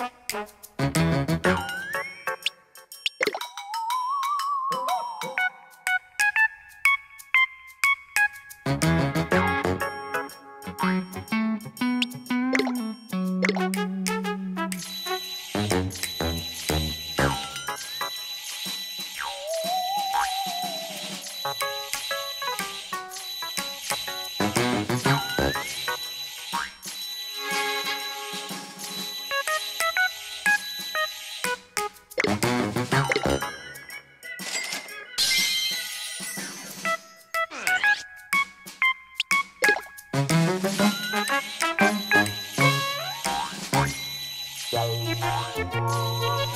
Thank you.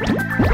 Música